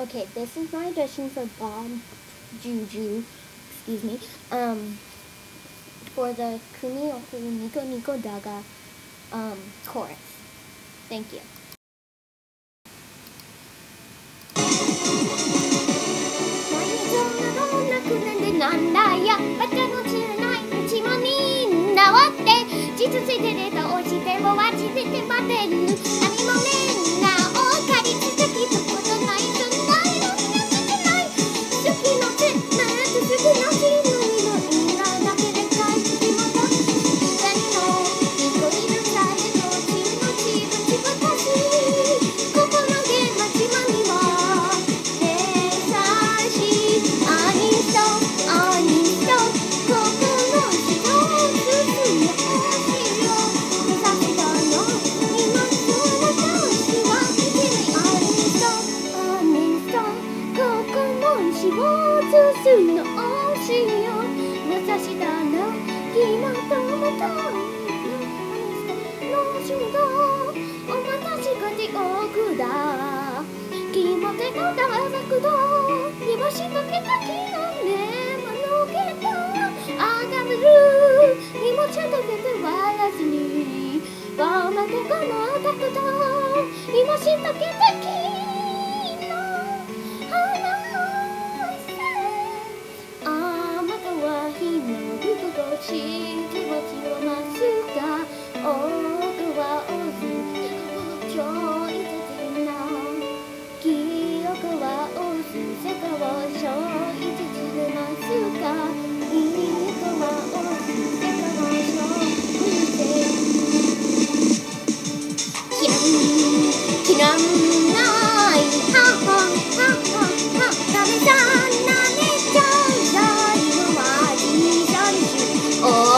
Okay, this is my audition for Bomb Juju, excuse me, um, for the Kunioku Nico Nico Daga um, chorus. Thank you. 星を包むのおしよ優しさの気もともとのしんどおまたしが地獄だ気持ちとたわたくと煮干しかけた木の根ものけとあがめる荷物とけて割らずにおまたこのたくと煮干しかけた木の根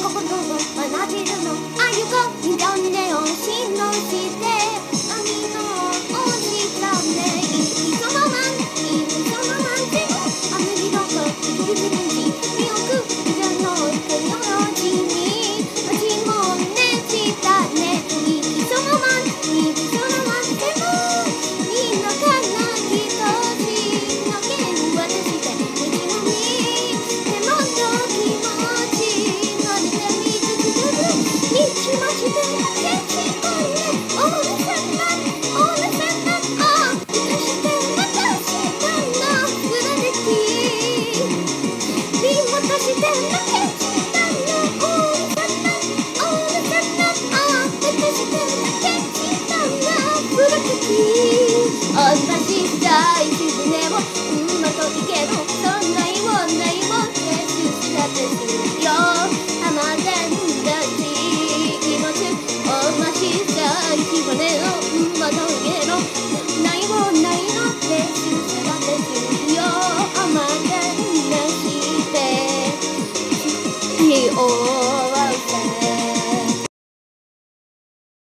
ここど学るの。あゆがみだんねを信用して。私し好き